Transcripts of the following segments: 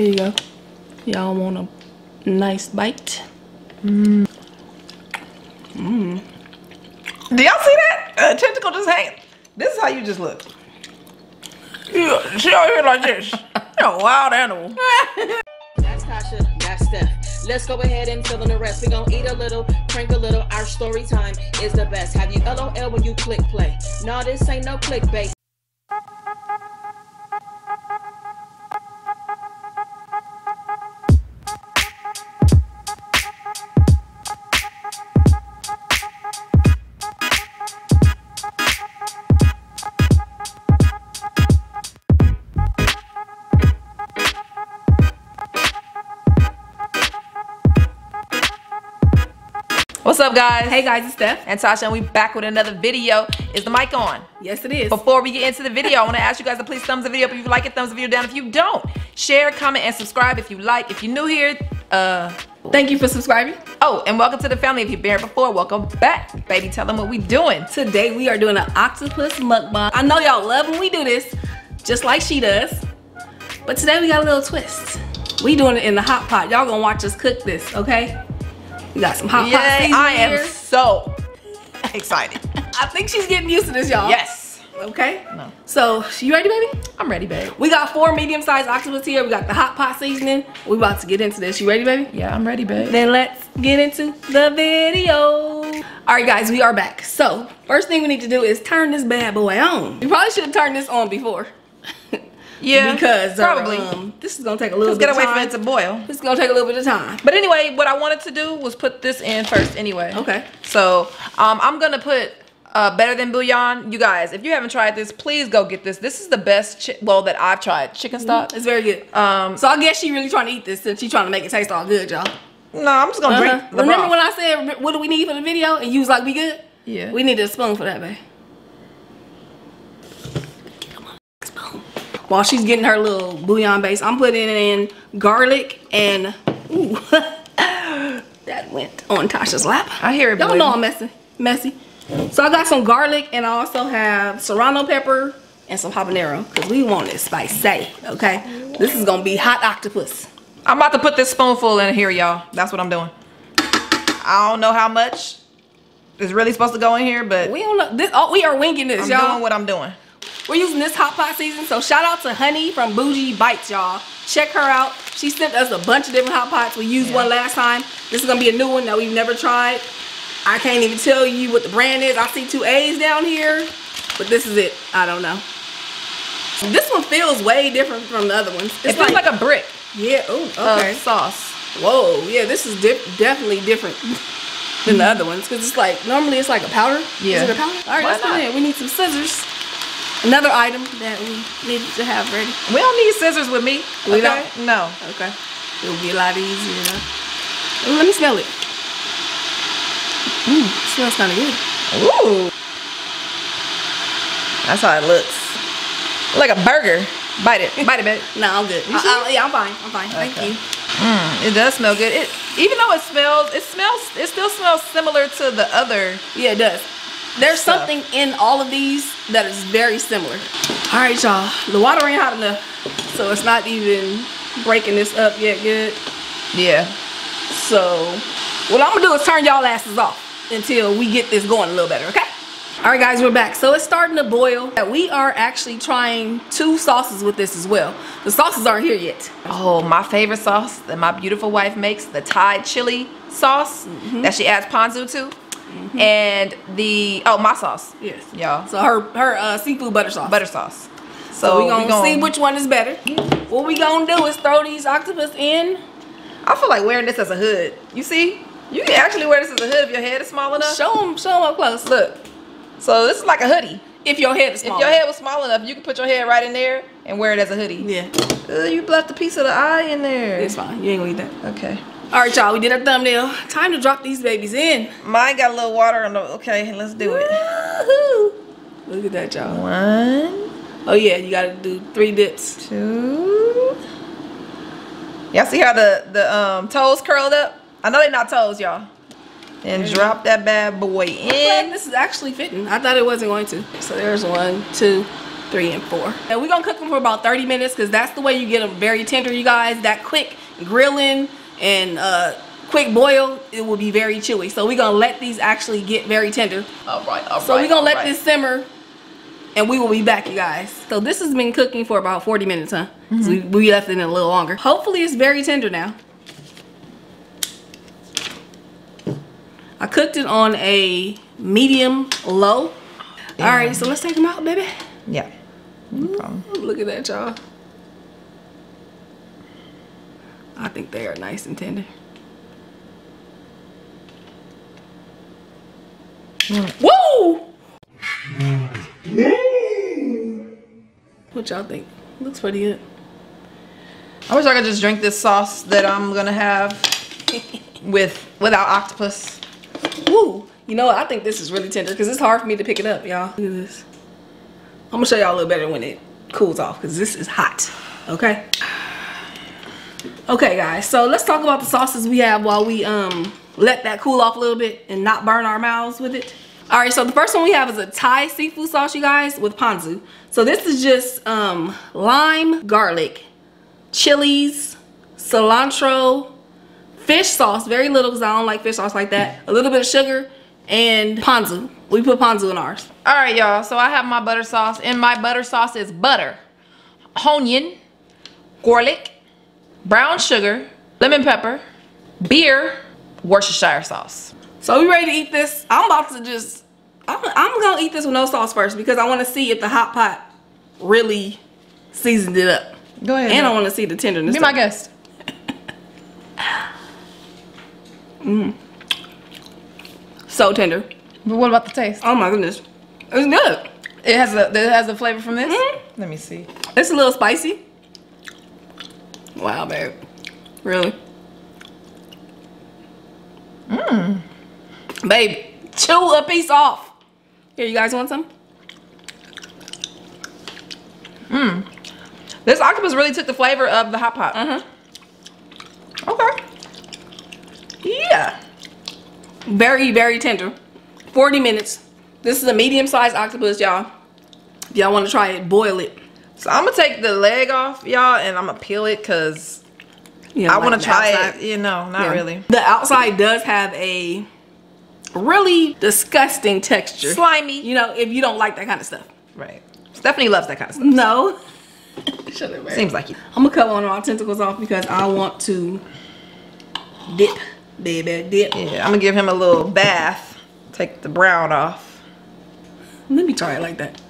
Here you go. Y'all want a nice bite? Mmm. Mmm. Do y'all see that? A tentacle just hang. This is how you just look. Yeah, she out here like this. You're a wild animal. That's Tasha, that's Steph. Let's go ahead and fill in the rest. We gon' eat a little, drink a little. Our story time is the best. Have you LOL when you click play? No, this ain't no clickbait. What's up, guys? Hey guys, it's Steph. And Tasha, and we back with another video. Is the mic on? Yes, it is. Before we get into the video, I want to ask you guys to please thumbs the video up if you like it, thumbs the video down if you don't. Share, comment, and subscribe if you like. If you're new here, uh, Thank you for subscribing. oh, and welcome to the family. If you've been here before, welcome back. Baby, tell them what we doing. Today we are doing an octopus mukbang. I know y'all love when we do this, just like she does. But today we got a little twist. We doing it in the hot pot. Y'all gonna watch us cook this, okay? We got some hot pot Yay, seasoning I am here. so excited. I think she's getting used to this, y'all. Yes. Okay. No. So, you ready, baby? I'm ready, babe. We got four medium-sized octopus here. We got the hot pot seasoning. We about to get into this. You ready, baby? Yeah, I'm ready, babe. Then let's get into the video. All right, guys, we are back. So, first thing we need to do is turn this bad boy on. We probably should have turned this on before. Yeah, because uh, probably. um, this is gonna take a little bit get away time. from it to boil. This is gonna take a little bit of time. But anyway, what I wanted to do was put this in first anyway. Okay. So um, I'm gonna put uh, better than bouillon. You guys, if you haven't tried this, please go get this. This is the best, well, that I've tried. Chicken stock. It's very good. Um, So I guess she really trying to eat this since she trying to make it taste all good, y'all. no, I'm just gonna Uh-huh. drink the Remember broth. when I said what do we need for the video and you was like we good? Yeah. We need a spoon for that, babe. While she's getting her little bouillon base, I'm putting in garlic and ooh, that went on Tasha's lap. I hear it, Y'all boy. know I'm messy, messy. So I got some garlic and I also have serrano pepper and some habanero because we want it spicy. Okay, this is gonna be hot octopus. I'm about to put this spoonful in here, y'all. That's what I'm doing. I don't know how much is really supposed to go in here, but We don't know. This, oh, we are winging this, I'm y'all. doing what I'm doing. We're using this hot pot season. So shout out to Honey from Bougie Bites, y'all. Check her out. She sent us a bunch of different hot pots. We used one last time. This is gonna be a new one that we've never tried. I can't even tell you what the brand is. I see two A's down here, but this is it. I don't know. This one feels way different from the other ones. It feels like, a brick yeah. Oh, okay. sauce. Whoa. Yeah, this is definitely different than the other ones because it's like normally it's like a powder. Yeah. Is it a powder? All right, Why let's put not? it in. We need some scissors. Another item that we needed to have ready. We don't need scissors with me. We okay? don't? No. Okay. It'll be a lot easier. Ooh, let me smell it. Mmm, smells kind of good. Ooh. That's how it looks. Like a burger. Bite it. Bite it, babe. No, I'm good. I-? I- yeah, I'm fine. I'm fine. Thank you. Mm, it does smell good. It even though it smells, it smells, it still smells similar to the other. Yeah, it does. There's Stuff. something in all of these that is very similar. All right, y'all. The water ain't hot enough, so it's not even breaking this up yet good. Yeah. So, what I'm gonna do is turn y'all asses off until we get this going a little better, okay? All right, guys, we're back. So it's starting to boil. We are actually trying two sauces with this as well. The sauces aren't here yet. Oh, my favorite sauce that my beautiful wife makes, the Thai chili sauce mm-hmm. that she adds ponzu to. And the, oh, my sauce. Yes. Y'all. So her her uh, seafood butter sauce. Butter sauce. So, So, we gonna, gon- see which one is better. What we gonna do is throw these octopus in. I feel like wearing this as a hood. You see? You can actually wear this as a hood if your head is small enough. Show them, show them up close. Look. So this is like a hoodie. If your head is If your head was small enough, you can put your head right in there and wear it as a hoodie. Yeah, Uh, you left a piece of the eye in there. it's fine. You ain't gonna eat that. Okay. All right, y'all. We did our thumbnail. Time to drop these babies in. Mine got a little water on the. Okay, let's do it. Look at that, y'all. One, Oh yeah, you gotta do three dips. two. Y'all see how the the um toes curled up? I know they're not toes, y'all. And drop that bad boy in. this is actually fitting. I thought it wasn't going to. So there's one, two, three and four. And we're gonna cook them for about 30 minutes because that's the way you get them very tender, you guys. That quick grilling and uh, quick boil, it will be very chewy. So we're gonna let these actually get very tender. All right, all So right, we're gonna let right. this simmer and we will be back, you guys. So this has been cooking for about 40 minutes, huh? Mm-hmm. So we, we left it in a little longer. Hopefully it's very tender now. I cooked it on a medium low. All right, so let's take them out, baby. Yeah. No problem. Look at that, y'all. I think they are nice and tender. Woo! What y'all think? Looks pretty good. I wish I could just drink this sauce that I'm gonna have with without octopus. Woo! You know what? I think this is really tender because it's hard for me to pick it up, y'all. Look at this. I'm gonna show y'all a little better when it cools off because this is hot. Okay. Okay, guys. So let's talk about the sauces we have while we um let that cool off a little bit and not burn our mouths with it. All right. So the first one we have is a Thai seafood sauce, you guys, with ponzu. So this is just um lime, garlic, chilies, cilantro, fish sauce, very little because I don't like fish sauce like that. A little bit of sugar and ponzu. We put ponzu in ours. All right, y'all. So I have my butter sauce, and my butter sauce is butter, onion, garlic, brown sugar, lemon pepper, beer, Worcestershire sauce. So we ready to eat this? I'm about to just, I'm, I'm gonna eat this with no sauce first because I want to see if the hot pot really seasoned it up. Go ahead. And I want to see the tenderness. Be my guest. So tender. But what about the taste? Oh my goodness, it's good. It has a it has a flavor from this. Mhm. Let me see. It's a little spicy. Wow, babe. Really? Mmm. Babe, chew a piece off. Here, you guys want some? Mmm. This octopus really took the flavor of the hot pot. Uh-huh. Okay. Yeah. Very, very tender. 40 minutes. This is a medium-sized octopus, y'all. If y'all want to try it, boil it. So I'm gonna take the leg off, y'all, and I'm gonna peel it because You know, I want to try outside. it. You know, not Yeah. really. The outside does have a really disgusting texture. Slimy. You know, if you don't like that kind of stuff. Right. Stephanie loves that kind of stuff. No. Shut it, Seems like you. I'm gonna cut one of my tentacles off because I want to dip, baby, dip. Yeah, I'm gonna give him a little bath. Take the brown off. Let me try it like that.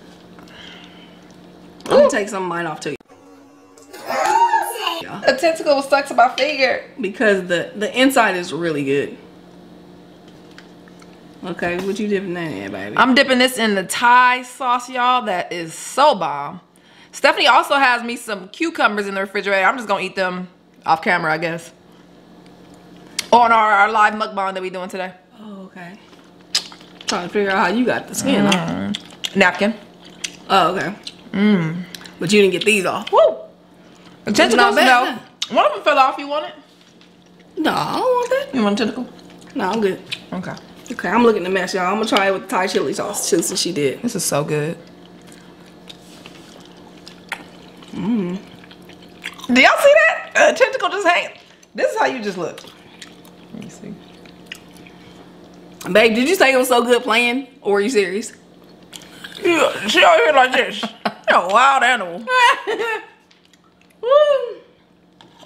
I'm gonna take some of mine off too. Yeah, A tentacle was stuck to my finger. because the the inside is really good. Okay, what you dipping that in, baby? I'm dipping this in the Thai sauce, y'all. That is so bomb. Stephanie also has me some cucumbers in the refrigerator. I'm just gonna eat them off camera, I guess. On our, our live mukbang that we doing today. oh, okay. Trying to figure out how you got the skin off. Mm. Napkin. Oh, okay. Mmm. But you didn't get these off. Woo! The tentacles, no. One of them fell off. You want it? No, I don't want that. You want a tentacle? No, I'm good. Okay. Okay, I'm looking to mess, y'all. I'm gonna try it with the Thai chili sauce too, since she did. This is so good. Mmm. Do y'all see that? A tentacle just hang. This is how you just look. Let me see. Babe, did you say it was so good playing, or are you serious? Yeah, she out here like this. You're a wild animal.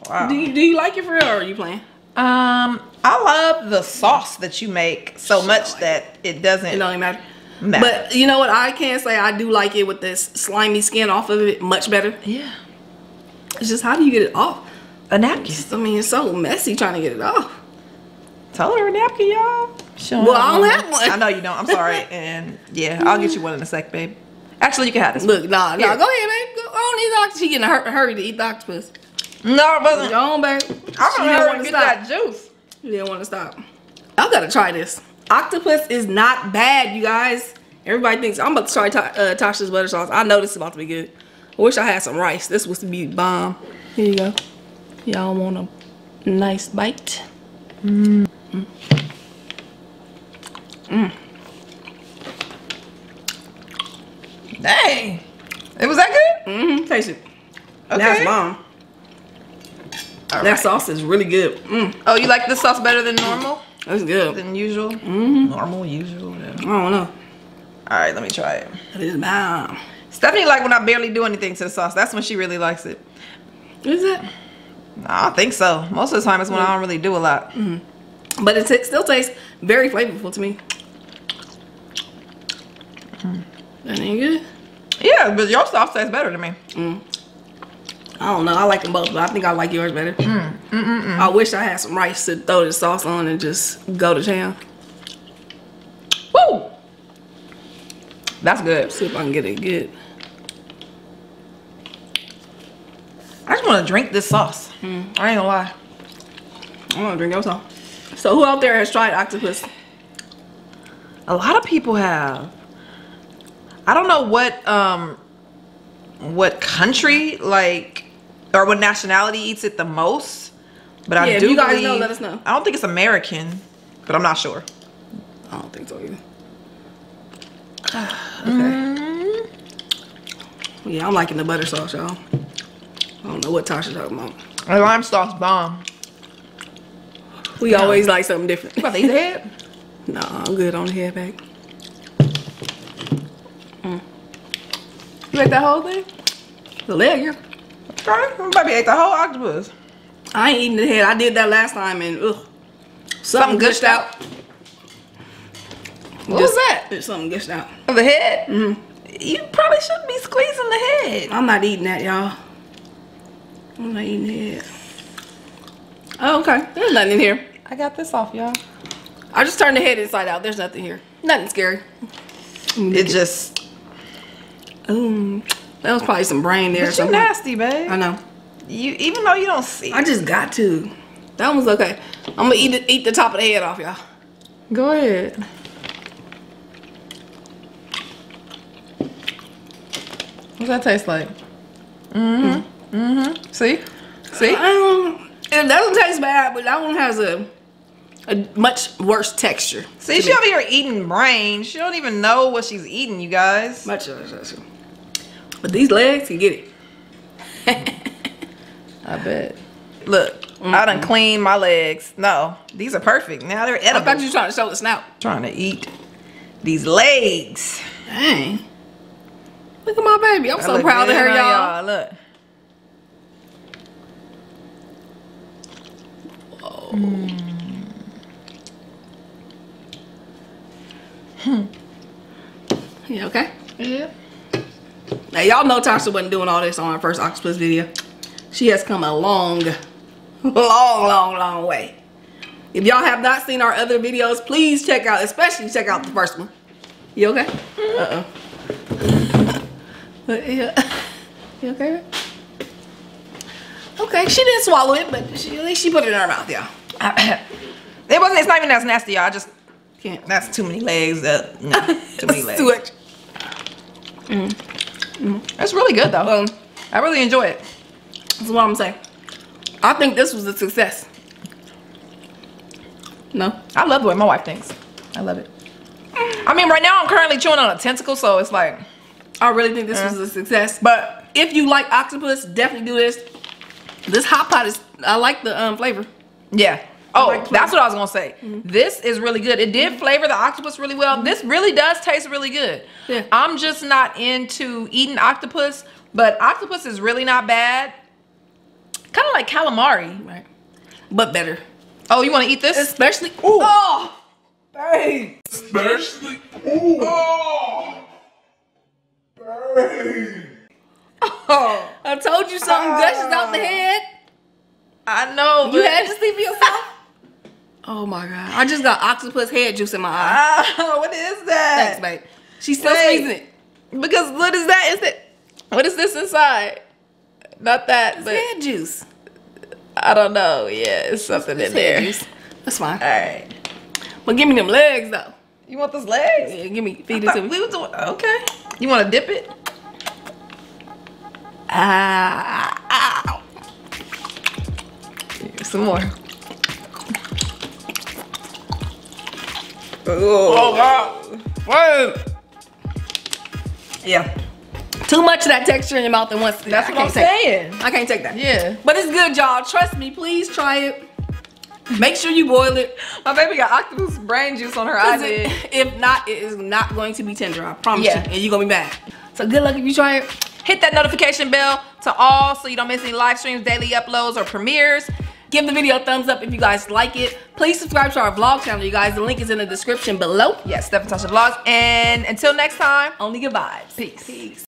Wow. Do you, do you like it for real, or are you playing? Um, I love the sauce that you make so much like that it doesn't. It don't even matter. Matter. But you know what? I can say I do like it with this slimy skin off of it much better. yeah, It's just how do you get it off? a napkin. I mean, it's so messy trying to get it off. Tell her a napkin, y'all. She Well, I don't have one. I know you don't. I'm sorry. and yeah, I'll get you one in a sec, babe. Actually, you can have this. Look, nah, nah, Here. go ahead, babe. Go on, eat the octopus. She getting a hurry to eat the octopus. No, it wasn't. Go on, babe. I'm She gonna didn't hurry wanna get stop. that juice. You didn't want to stop. Y'all gotta try this. Octopus is not bad, you guys. Everybody thinks I'm about to try uh, Tasha's butter sauce. I know this is about to be good. I wish I had some rice. This was to be bomb. Here you go. Y'all want a nice bite? Mm. Mm. Mm. Dang. It was that good? Mm-hmm. Taste it. Okay. That's bomb. All That right. sauce is really good. Mm, Oh, you like this sauce better than normal? that's good. Than usual? Mm-hmm. Normal, usual. yeah. I don't know. All right, let me try it. It is bomb. Stephanie like when I barely do anything to the sauce. That's when she really likes it. Is it? I think so. Most of the time it's when I don't really do a lot. Mm. But it still tastes very flavorful to me. That ain't good. Yeah, but your sauce tastes better to me. Mm. I don't know. I like them both, but I think I like yours better. Mm. Mm, I wish I had some rice to throw the sauce on and just go to town. Woo! That's good. See if I can get it good. I just want to drink this sauce. I ain't gonna lie. I want to drink your sauce. So who out there has tried octopus? A lot of people have. I don't know what um what country like or what nationality eats it the most, but I Yeah, if do you guys believe, know, let us know. I don't think it's American, but I'm not sure. I don't think so either. Okay. Yeah, I'm liking the butter sauce, y'all. I don't know what Tasha's talking about. The lime sauce bomb. We always like something different. You about to eat the head? No, I'm good on the head back. You ate that whole thing? The leg, yeah. Baby ate the whole octopus. I ain't eating the head. I did that last time and ugh. Something, Something gushed gushed out. What was that? There's something gushed out. Of the head? Mm-hmm. You probably shouldn't be squeezing the head. I'm not eating that, y'all. I'm not eating the head. Oh, okay. There's nothing in here. I got this off, y'all. I just turned the head inside out. There's nothing here. Nothing scary. It just Ooh, that was probably some brain there but you nasty, babe. I know. You even though you don't see. I just got to. That one's okay. I'm gonna eat it, eat the top of the head off, y'all. Go ahead. What's that taste like? Mm-hmm. Mm-hmm. See? See? Um, it doesn't taste bad, but that one has a a much worse texture. See, she over here eating brain. She don't even know what she's eating, you guys. Much worse texture. But these legs can get it. I bet. Look, I done cleaned my legs. No, these are perfect. Now they're I edible. thought you were trying to show the snout. trying to eat these legs. Dang. Look at my baby. I'm I so proud of her, y'all. Look. Hmm. Yeah, okay. Yeah. Now y'all know Tasha wasn't doing all this on her first octopus video. She has come a long, long, long, long way. If y'all have not seen our other videos, please check out, especially check out the first one. You okay? Uh-oh. But, yeah. You okay? Okay, she didn't swallow it, but she, at least she put it in her mouth, y'all. it wasn't. It's not even that nasty, y'all. I Just Can't. that's too many legs. Uh, no, too many legs. too much. That's really good though. Um, I really enjoy it. That's what I'm saying. I think this was a success. No? I love the way my wife thinks. I love it. I mean, right now I'm currently chewing on a tentacle, so it's like, I really think this was a success. But if you like octopus, definitely do this. This hot pot is, I like the um flavor. yeah. Oh, like that's what I was gonna say. Mm-hmm. This is really good. It did flavor the octopus really well. Mm-hmm. This really does taste really good. Yeah. I'm just not into eating octopus, but octopus is really not bad. Kind of like calamari. Right. But better. Oh, you want to eat this? Especially, ooh. oh, babe. Especially. Ooh. Oh. Babe. Oh, I told you something gushes out the ah. head. I know. You had to see for yourself. Oh my god. I just got octopus head juice in my eye. Ah, what is that? Thanks, babe. She's still Wait. squeezing it. Because what is that? Is it? What is this inside? Not that, It's but head juice. I don't know. Yeah, it's something It's in there. juice. That's fine. All right. But give me them legs though. You want those legs? Yeah, give me feed it to me. we were doing okay. You want to dip it? Ah, ah, ow. Some more. Oh, oh god. Wait. Yeah. Too much of that texture in your mouth at once. That's I what I'm can't take it. saying. I can't take that. Yeah. But it's good, y'all. Trust me. Please try it. Make sure you boil it. My baby got octopus brain juice on her eyes. if not, it is not going to be tender. I promise Yeah. you. And you're going to be mad. So good luck if you try it. Hit that notification bell to all so you don't miss any live streams, daily uploads, or premieres. Give the video a thumbs up if you guys like it. Please subscribe to our vlog channel, you guys. The link is in the description below. Yes, Steph and Tasha Vlogs. And until next time, Only good vibes. Peace. Peace.